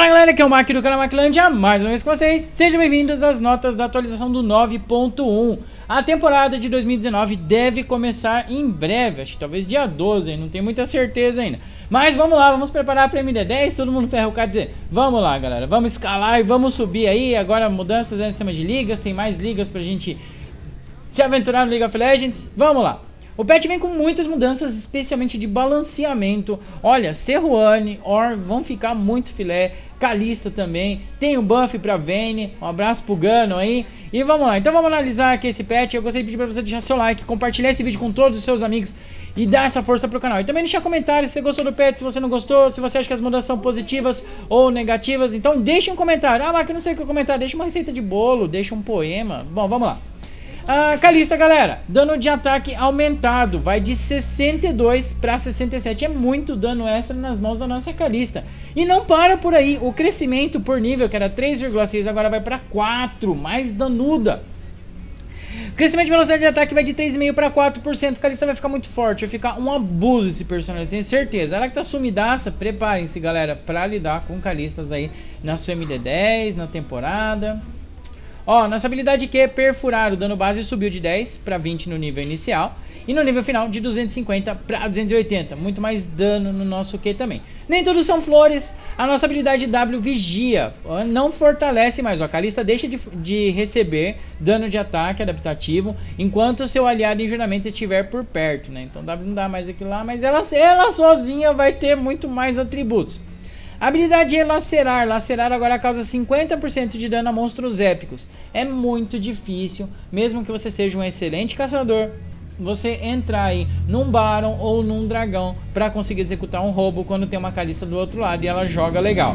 Fala galera, aqui é o Mac do canal Maclândia, mais uma vez com vocês. Sejam bem-vindos às notas da atualização do 9.1. A temporada de 2019 deve começar em breve, acho que talvez dia 12, não tenho muita certeza ainda. Mas vamos lá, vamos preparar a MD10, todo mundo ferro quer dizer, vamos lá galera, vamos escalar e vamos subir aí, agora mudanças no sistema de ligas, tem mais ligas pra gente se aventurar no League of Legends, vamos lá. O patch vem com muitas mudanças, especialmente de balanceamento. Olha, Serruane, Or vão ficar muito filé. Kalista também. Tem um buff pra Vayne. Um abraço pro Gano aí. E vamos lá. Então vamos analisar aqui esse patch. Eu gostaria de pedir pra você deixar seu like, compartilhar esse vídeo com todos os seus amigos e dar essa força pro canal. E também deixar comentários se você gostou do patch, se você não gostou, se você acha que as mudanças são positivas ou negativas. Então deixa um comentário. Ah, mas que não sei o que comentar. Deixa uma receita de bolo, deixa um poema. Bom, vamos lá. Ah, Calista, galera, dano de ataque aumentado, vai de 62 para 67, é muito dano extra nas mãos da nossa Calista. E não para por aí, o crescimento por nível, que era 3,6, agora vai para 4, mais danuda. Crescimento de velocidade de ataque vai de 3,5 para 4%. Calista vai ficar muito forte, vai ficar um abuso esse personagem, tenho certeza. Ela que tá sumidaça, preparem-se, galera, para lidar com Calistas aí na sua MD10, na temporada. Ó, nossa habilidade Q, perfurar, o dano base subiu de 10 para 20 no nível inicial. E no nível final de 250 para 280, muito mais dano no nosso Q também. Nem tudo são flores, a nossa habilidade W vigia, não fortalece mais, a Calista deixa de, de receber dano de ataque adaptativo enquanto seu aliado em juramento estiver por perto, né? Então W não dá mais aquilo lá, mas ela, ela sozinha vai ter muito mais atributos. Habilidade é lacerar. Lacerar agora causa 50% de dano a monstros épicos. É muito difícil, mesmo que você seja um excelente caçador, você entrar aí num Baron ou num Dragão para conseguir executar um roubo quando tem uma Calista do outro lado e ela joga legal.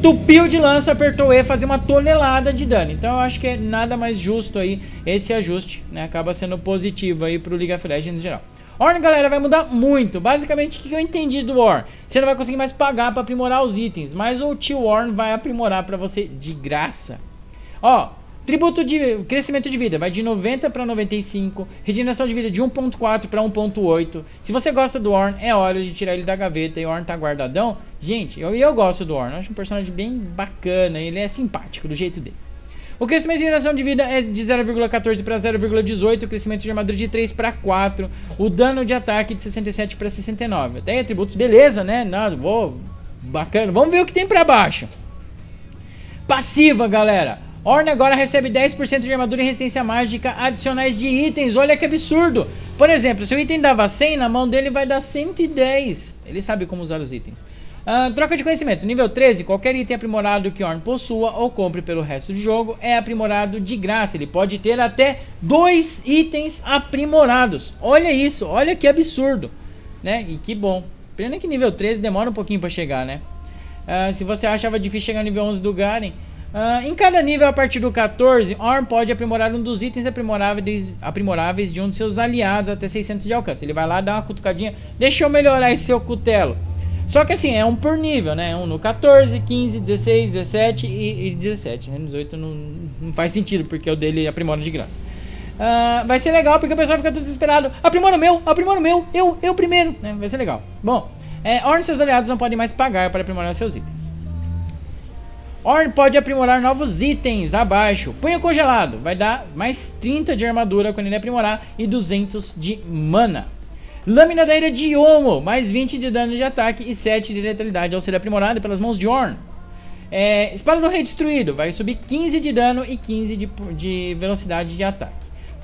Tupiu de lança, apertou E, fazia uma tonelada de dano. Então eu acho que é nada mais justo aí esse ajuste, né? Acaba sendo positivo aí pro League of Legends em geral. Orn, galera, vai mudar muito. Basicamente, o que eu entendi do Orn? Você não vai conseguir mais pagar para aprimorar os itens, mas o tio Orn vai aprimorar para você de graça. Ó, tributo de crescimento de vida vai de 90 para 95, regeneração de vida de 1.4 para 1.8. Se você gosta do Orn, é hora de tirar ele da gaveta e o Orn tá guardadão. Gente, eu, eu gosto do Orn, acho um personagem bem bacana, ele é simpático do jeito dele. O crescimento de geração de vida é de 0,14 para 0,18, o crescimento de armadura de 3 para 4, o dano de ataque de 67 para 69. Até atributos, beleza, né? Nada, vou, bacana. Vamos ver o que tem para baixo. Passiva, galera. Orne agora recebe 10% de armadura e resistência mágica adicionais de itens. Olha que absurdo. Por exemplo, se o item dava 100, na mão dele vai dar 110. Ele sabe como usar os itens. Uh, troca de conhecimento. Nível 13, qualquer item aprimorado que Orn possua ou compre pelo resto do jogo é aprimorado de graça. Ele pode ter até dois itens aprimorados. Olha isso, olha que absurdo. Né? E que bom. Pena que nível 13 demora um pouquinho para chegar, né? Uh, se você achava difícil chegar no nível 11 do Garen, Uh, em cada nível, a partir do 14, Orn pode aprimorar um dos itens aprimoráveis, aprimoráveis de um de seus aliados até 600 de alcance. Ele vai lá dar uma cutucadinha. Deixa eu melhorar esse seu cutelo. Só que assim, é um por nível, né? Um no 14, 15, 16, 17 e, e 17. Né? 18 não, não faz sentido, porque o dele aprimora de graça. Uh, vai ser legal porque o pessoal fica tudo desesperado. Aprimora o meu, aprimora o meu, eu, eu primeiro. Né? Vai ser legal. Bom, é, Orn e seus aliados não podem mais pagar para aprimorar seus itens. Orn pode aprimorar novos itens abaixo. Punho congelado, vai dar mais 30 de armadura quando ele aprimorar e 200 de mana. Lâmina da Ira de Yomo, mais 20 de dano de ataque e 7 de letalidade ao ser aprimorado pelas mãos de Orn. É, Espada do Rei Destruído, vai subir 15 de dano e 15 de, de velocidade de ataque.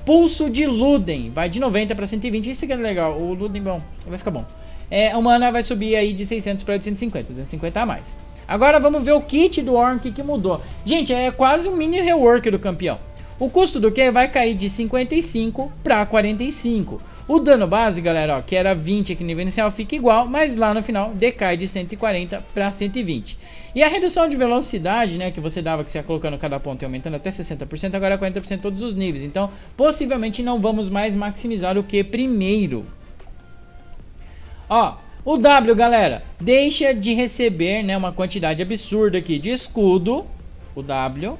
Pulso de Luden, vai de 90 para 120, isso que é legal, o Luden, bom, vai ficar bom. É, a mana vai subir aí de 600 para 850, 250 a mais. Agora vamos ver o kit do Orn, que, que mudou. Gente, é quase um mini rework do campeão. O custo do que vai cair de 55 para 45. O dano base, galera, ó, que era 20 aqui no nível inicial, fica igual, mas lá no final decai de 140 para 120. E a redução de velocidade, né, que você dava, que você ia colocando cada ponto e aumentando até 60%, agora é 40% todos os níveis. Então, possivelmente não vamos mais maximizar o que primeiro. Ó, o W, galera, deixa de receber, né, uma quantidade absurda aqui de escudo, o W,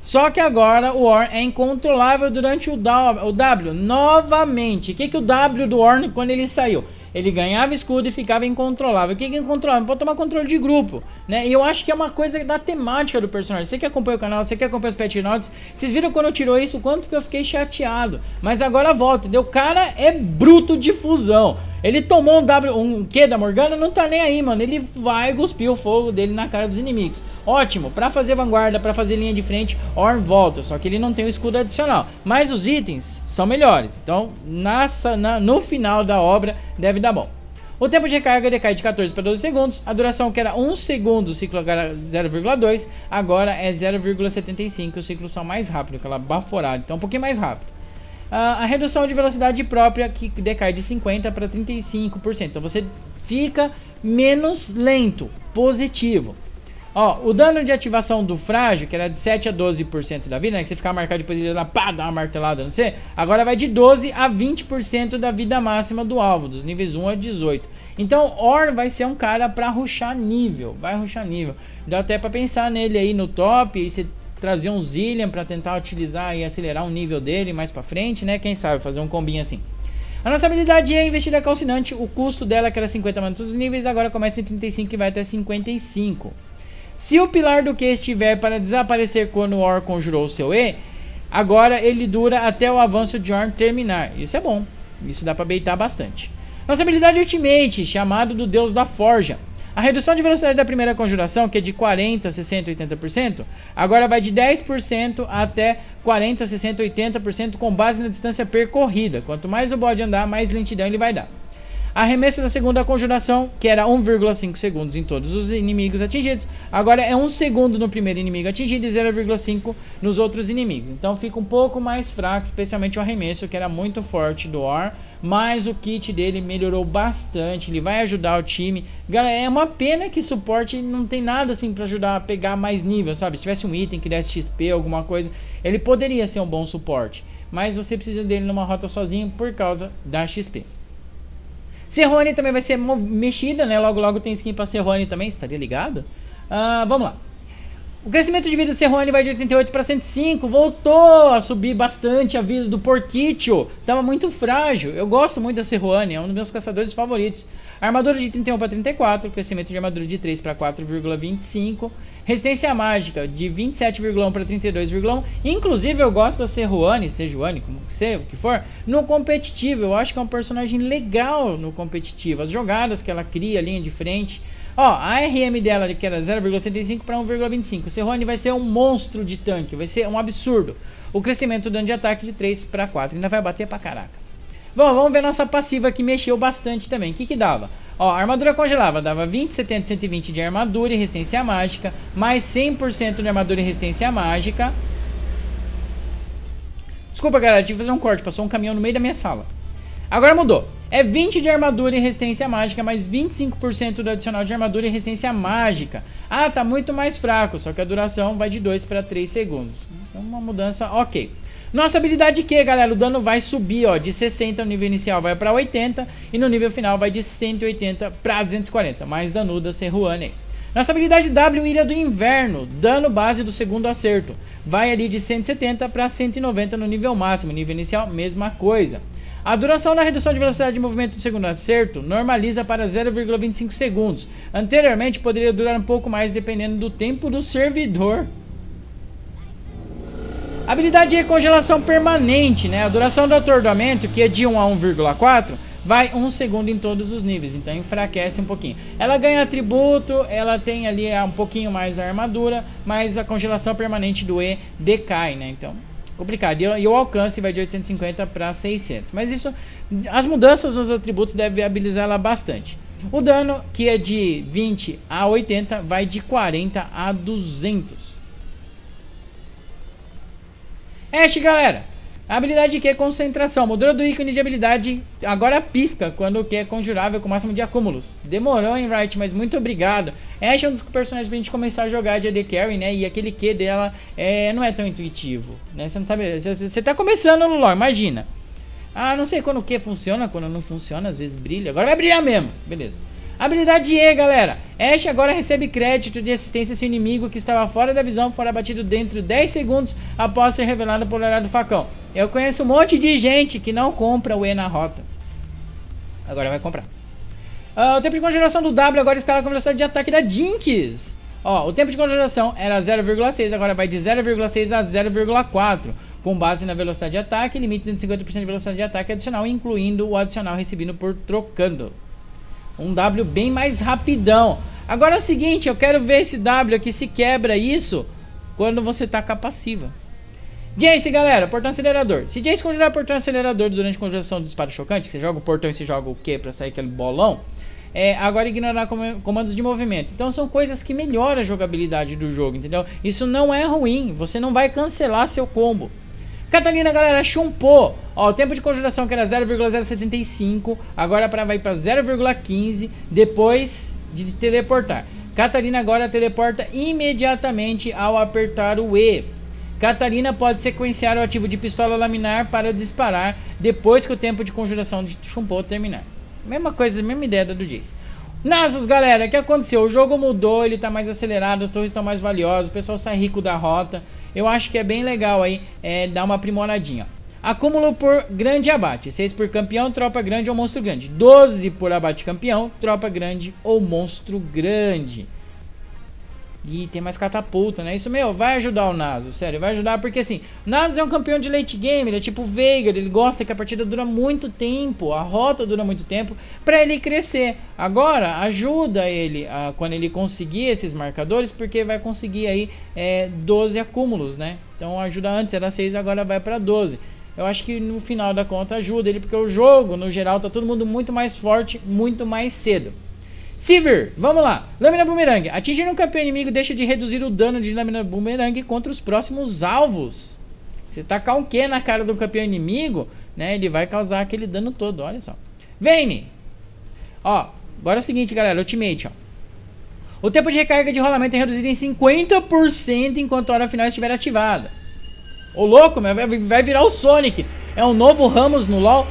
só que agora o Orn é incontrolável durante o, w. Novamente. O que, que o W do Orn, quando ele saiu? ele ganhava escudo e ficava incontrolável. O que é incontrolável? Pode tomar controle de grupo, né? E eu acho que é uma coisa da temática do personagem. Você que acompanha o canal, você que acompanha os pet notes, vocês viram quando eu tirou isso, quanto que eu fiquei chateado. Mas agora volta, entendeu? O cara é bruto de fusão. Ele tomou um W, um Q da Morgana, não tá nem aí, mano. Ele vai cuspir o fogo dele na cara dos inimigos. Ótimo, para fazer vanguarda, para fazer linha de frente, Orn volta, só que ele não tem o escudo adicional. Mas os itens são melhores, então nessa, na, no final da obra deve dar bom. O tempo de recarga decai de 14 para 12 segundos, a duração que era 1 segundo, o ciclo era 0,2, agora é 0,75, os ciclos são mais rápidos, aquela baforada, então um pouquinho mais rápido. Uh, a redução de velocidade própria que decai de 50 para 35%, então você fica menos lento, positivo. Ó, o dano de ativação do frágil, que era de 7 a 12% da vida, né? Que você ficar marcado depois ele dá, pá, dá uma martelada, não sei. Agora vai de 12 a 20% da vida máxima do alvo, dos níveis 1 a 18. Então, Or vai ser um cara pra ruxar nível, vai ruxar nível. Dá até pra pensar nele aí no top, e você trazer um Zillion pra tentar utilizar e acelerar o nível dele mais pra frente, né? Quem sabe fazer um combinho assim. A nossa habilidade é investida calcinante, o custo dela que era 50 mais todos os níveis, agora começa em 35 e vai até 55. Se o pilar do que estiver para desaparecer quando o Or conjurou seu E, agora ele dura até o avanço de Orn terminar. Isso é bom. Isso dá para beitar bastante. Nossa habilidade Ultimate, chamado do Deus da Forja. A redução de velocidade da primeira conjuração, que é de 40, 60, 80%, agora vai de 10% até 40, 60, 80% com base na distância percorrida. Quanto mais o bode andar, mais lentidão ele vai dar. Arremesso da segunda conjuração, que era 1,5 segundos em todos os inimigos atingidos, agora é 1 segundo no primeiro inimigo atingido e 0,5 nos outros inimigos. Então fica um pouco mais fraco, especialmente o arremesso, que era muito forte do Or, mas o kit dele melhorou bastante, ele vai ajudar o time. Galera, é uma pena que suporte não tem nada assim para ajudar a pegar mais nível, sabe? Se tivesse um item que desse XP, alguma coisa, ele poderia ser um bom suporte. Mas você precisa dele numa rota sozinho por causa da XP. Serrone também vai ser mexida, né? Logo, logo tem skin pra Serrone também, estaria ligado? Uh, vamos lá. O crescimento de vida de Serrone vai de 88 para 105. Voltou a subir bastante a vida do Porquitio. Tava muito frágil. Eu gosto muito da Serrone, é um dos meus caçadores favoritos. Armadura de 31 para 34. Crescimento de armadura de 3 para 4,25. Resistência mágica de 27,1 para 32,1. Inclusive eu gosto da Serruane, Sejuane, como que seja, o que for, no competitivo. Eu acho que é um personagem legal no competitivo. As jogadas que ela cria, linha de frente. Ó, a RM dela que era 0,75 para 1,25. O Serrone vai ser um monstro de tanque, vai ser um absurdo. O crescimento do dano de ataque de 3 para 4. Ainda vai bater pra caraca. Bom, vamos ver nossa passiva que mexeu bastante também. O que que dava? Ó, armadura congelava, dava 20, 70, 120 de armadura e resistência mágica, mais 100% de armadura e resistência mágica. Desculpa, galera, tive que fazer um corte, passou um caminhão no meio da minha sala. Agora mudou. É 20 de armadura e resistência mágica, mais 25% do adicional de armadura e resistência mágica. Ah, tá muito mais fraco, só que a duração vai de 2 para 3 segundos. Então uma mudança ok. Nossa habilidade que, galera, o dano vai subir, ó, de 60 no nível inicial vai para 80 e no nível final vai de 180 para 240, mais danuda Serruane. Nossa habilidade W, Ilha do Inverno, dano base do segundo acerto, vai ali de 170 para 190 no nível máximo, nível inicial, mesma coisa. A duração da redução de velocidade de movimento do segundo acerto normaliza para 0,25 segundos. Anteriormente poderia durar um pouco mais dependendo do tempo do servidor. Habilidade de congelação permanente, né? A duração do atordoamento, que é de 1 a 1,4, vai 1 segundo em todos os níveis, então enfraquece um pouquinho. Ela ganha atributo, ela tem ali é, um pouquinho mais a armadura, mas a congelação permanente do E decai, né? Então, complicado. E, o alcance vai de 850 para 600. Mas isso, as mudanças nos atributos devem viabilizar ela bastante. O dano, que é de 20 a 80, vai de 40 a 200. Ash, galera. A habilidade que é concentração. Moldura do ícone de habilidade agora pisca quando o que é conjurável com máximo de acúmulos. Demorou, hein, Wright, mas muito obrigado. Ash é um dos personagens pra gente começar a jogar de AD Carry, né? E aquele Q dela é, não é tão intuitivo, né? Você não sabe... Você tá começando no lore, imagina. Ah, não sei quando o Q funciona, quando não funciona, às vezes brilha. Agora vai brilhar mesmo. Beleza. Habilidade E, galera. Ash agora recebe crédito de assistência se o inimigo que estava fora da visão for abatido dentro de 10 segundos após ser revelado por olhar do facão. Eu conheço um monte de gente que não compra o E na rota. Agora vai comprar. Uh, o tempo de congelação do W agora escala com a velocidade de ataque da Jinx. Ó, o tempo de congelação era 0,6, agora vai de 0,6 a 0,4. Com base na velocidade de ataque, limite de 50% de velocidade de ataque adicional, incluindo o adicional recebido por trocando. Um W bem mais rapidão. Agora é o seguinte, eu quero ver esse W aqui se quebra isso quando você tá com a passiva. Jace, galera, portão acelerador. Se Jace conjurar portão acelerador durante a conjuração do disparo chocante, você joga o portão e você joga o Q pra sair aquele bolão, é, agora ignorar comandos de movimento. Então são coisas que melhoram a jogabilidade do jogo, entendeu? Isso não é ruim, você não vai cancelar seu combo. Catalina, galera, chumpou. Ó, o tempo de conjuração que era 0,075, agora para vai para 0,15 depois de teleportar. Catarina agora teleporta imediatamente ao apertar o E. Catarina pode sequenciar o ativo de pistola laminar para disparar depois que o tempo de conjuração de Chumpou terminar. Mesma coisa, mesma ideia do Jace. Nasus, galera, o que aconteceu? O jogo mudou, ele tá mais acelerado, as torres estão mais valiosas, o pessoal sai rico da rota. Eu acho que é bem legal aí é, dar uma aprimoradinha. Acúmulo por grande abate. 6 por campeão, tropa grande ou monstro grande. 12 por abate campeão, tropa grande ou monstro grande. E tem mais catapulta, né? Isso, meu, vai ajudar o Naso, sério, vai ajudar porque assim, o Naso é um campeão de late game, ele é tipo Veigar, ele gosta que a partida dura muito tempo, a rota dura muito tempo, para ele crescer. Agora, ajuda ele a, quando ele conseguir esses marcadores, porque vai conseguir aí é, 12 acúmulos, né? Então ajuda antes, era 6, agora vai para 12. Eu acho que no final da conta ajuda ele, porque o jogo, no geral, tá todo mundo muito mais forte, muito mais cedo. Sivir, vamos lá. Lâmina Boomerang. Atingir um campeão inimigo deixa de reduzir o dano de Lâmina Boomerang contra os próximos alvos. Se tacar um Q na cara do campeão inimigo, né, ele vai causar aquele dano todo, olha só. Vayne. Ó, agora é o seguinte, galera, Ultimate, ó. O tempo de recarga de rolamento é reduzido em 50% enquanto a hora final estiver ativada. Ô louco, vai virar o Sonic. É um novo Ramos no LoL.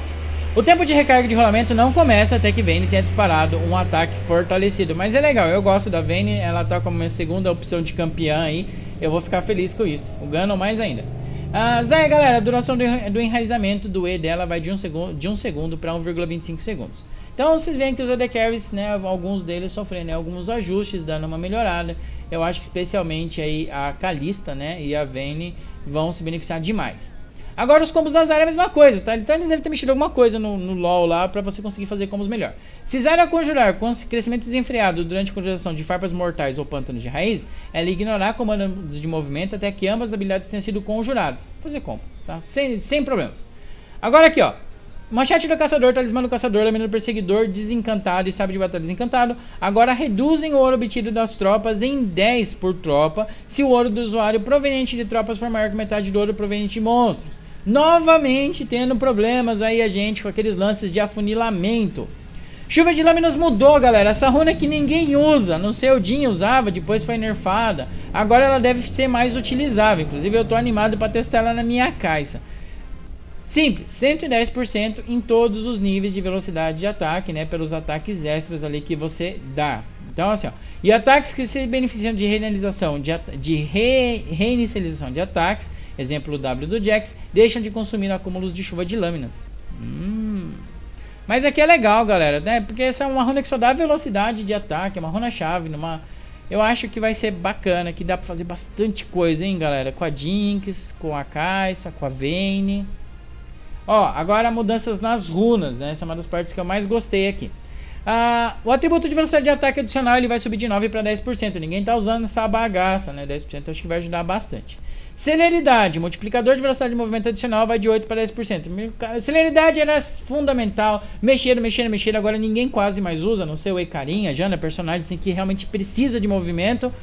O tempo de recarga de rolamento não começa até que Vayne tenha disparado um ataque fortalecido. Mas é legal, eu gosto da Vayne, ela tá como minha segunda opção de campeã aí. Eu vou ficar feliz com isso. O Ganon mais ainda. Ah, Zé, galera, a duração do, enraizamento do E dela vai de 1 um segundo, de um segundo para 1,25 segundos. Então vocês veem que os AD Carries, né, alguns deles sofrem né, alguns ajustes, dando uma melhorada. Eu acho que especialmente aí a Kalista, né, e a Vayne vão se beneficiar demais. Agora os combos da Zarya é a mesma coisa, tá? Então eles devem ter mexido alguma coisa no, no LoL lá pra você conseguir fazer combos melhor. Se Zarya conjurar com crescimento desenfreado durante a conjuração de farpas mortais ou pântanos de raiz, ela ignorar comandos de movimento até que ambas as habilidades tenham sido conjuradas. Fazer combo, tá? Sem, sem problemas. Agora aqui, ó. Machete do caçador, talismã do caçador, lâmina do perseguidor, desencantado e sabre de batalha desencantado. Agora reduzem o ouro obtido das tropas em 10 por tropa, se o ouro do usuário proveniente de tropas for maior que metade do ouro proveniente de monstros. Novamente tendo problemas aí a gente com aqueles lances de afunilamento. Chuva de lâminas mudou, galera. Essa runa que ninguém usa. Não sei, o Jin usava, depois foi nerfada. Agora ela deve ser mais utilizável. Inclusive eu tô animado para testar ela na minha caixa. Simples, 110% em todos os níveis de velocidade de ataque, né? Pelos ataques extras ali que você dá. Então assim, ó. E ataques que se beneficiam de reinicialização de, de re reinicialização de ataques exemplo o W do Jax, deixam de consumir acúmulos de chuva de lâminas. Hum. Mas aqui é legal, galera, né? Porque essa é uma runa que só dá velocidade de ataque, é uma runa chave, numa... Eu acho que vai ser bacana, que dá pra fazer bastante coisa, hein, galera? Com a Jinx, com a Kai'Sa, com a Vayne. Ó, agora mudanças nas runas, né? Essa é uma das partes que eu mais gostei aqui. Ah, o atributo de velocidade de ataque adicional ele vai subir de 9 para 10%. Ninguém tá usando essa bagaça, né? 10% acho que vai ajudar bastante. Celeridade, multiplicador de velocidade de movimento adicional vai de 8 para 10%. Celeridade era fundamental, mexer, mexer, mexer, agora ninguém quase mais usa, não sei o Ecarinha, Jana, personagem assim, que realmente precisa de movimento,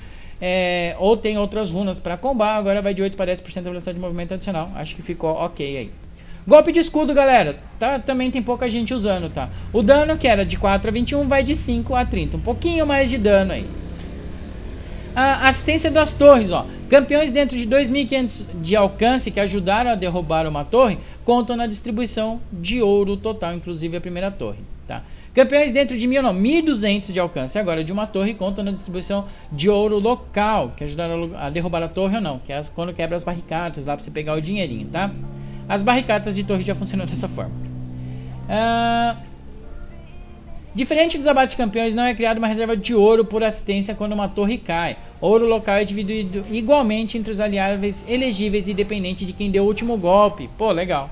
é, ou tem outras runas para combar, agora vai de 8 para 10% da velocidade de movimento adicional, acho que ficou ok aí. Golpe de escudo, galera, tá, também tem pouca gente usando, tá? O dano que era de 4 a 21 vai de 5 a 30, um pouquinho mais de dano aí. A assistência das torres, ó. Campeões dentro de 2.500 de alcance que ajudaram a derrubar uma torre contam na distribuição de ouro total, inclusive a primeira torre, tá? Campeões dentro de 1.000, não, 1.200 de alcance agora de uma torre contam na distribuição de ouro local, que ajudaram a derrubar a torre ou não, que é quando quebra as barricadas lá pra você pegar o dinheirinho, tá? As barricadas de torre já funcionam dessa forma. Uh, Diferente dos abates campeões, não é criada uma reserva de ouro por assistência quando uma torre cai. Ouro local é dividido igualmente entre os aliáveis elegíveis independente de quem deu o último golpe. Pô, legal.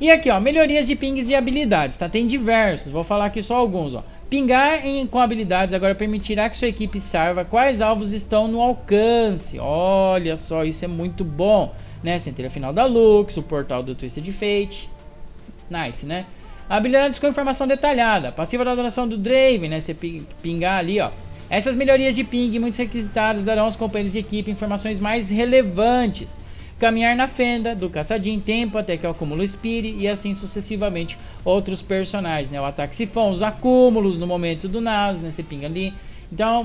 E aqui, ó, melhorias de pings e habilidades, tá? Tem diversos, vou falar aqui só alguns, ó. Pingar em, com habilidades agora permitirá que sua equipe saiba quais alvos estão no alcance. Olha só, isso é muito bom, né? Centelha final da Lux, o portal do Twisted Fate. Nice, né? Habilidades com informação detalhada. Passiva da adoração do Draven, né? Você pingar ali, ó. Essas melhorias de ping muito requisitadas darão aos companheiros de equipe informações mais relevantes caminhar na fenda do caçadinho tempo até que o acúmulo expire e assim sucessivamente outros personagens, né? O ataque sifão, os acúmulos no momento do NAS, né? Você pinga ali. Então,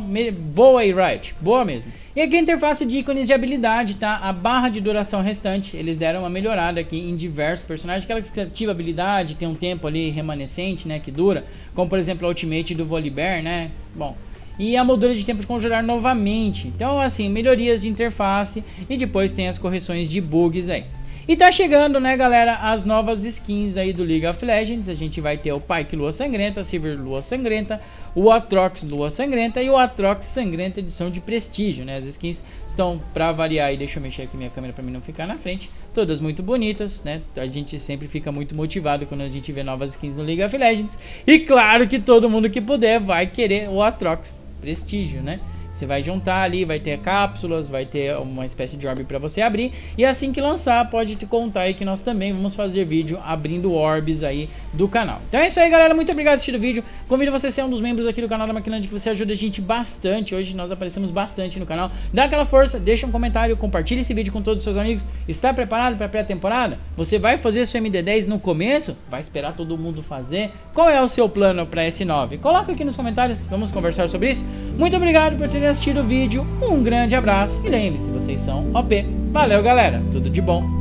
boa aí, Riot. Boa mesmo. E aqui a interface de ícones de habilidade, tá? A barra de duração restante, eles deram uma melhorada aqui em diversos personagens. Aquela que ativa habilidade, tem um tempo ali remanescente, né? Que dura. Como, por exemplo, a ultimate do Volibear, né? Bom, e a moldura de tempo de conjurar novamente. Então, assim, melhorias de interface e depois tem as correções de bugs aí. E tá chegando, né, galera, as novas skins aí do League of Legends. A gente vai ter o Pyke Lua Sangrenta, Silver Lua Sangrenta, o Atrox Lua Sangrenta e o Atrox Sangrenta edição de prestígio, né? As skins estão pra variar aí, deixa eu mexer aqui minha câmera pra mim não ficar na frente. Todas muito bonitas, né? A gente sempre fica muito motivado quando a gente vê novas skins no League of Legends. E claro que todo mundo que puder vai querer o Atrox prestígio, né? Você vai juntar ali, vai ter cápsulas, vai ter uma espécie de orb para você abrir. E assim que lançar, pode te contar aí que nós também vamos fazer vídeo abrindo orbs aí do canal. Então é isso aí, galera. Muito obrigado por assistir o vídeo. Convido você a ser um dos membros aqui do canal da Maquilândia, que você ajuda a gente bastante. Hoje nós aparecemos bastante no canal. Dá aquela força, deixa um comentário, compartilha esse vídeo com todos os seus amigos. Está preparado para a pré-temporada? Você vai fazer seu MD10 no começo? Vai esperar todo mundo fazer? Qual é o seu plano para S9? Coloca aqui nos comentários, vamos conversar sobre isso. Muito obrigado por ter assistido o vídeo, um grande abraço e lembre-se, vocês são OP. Valeu, galera, tudo de bom.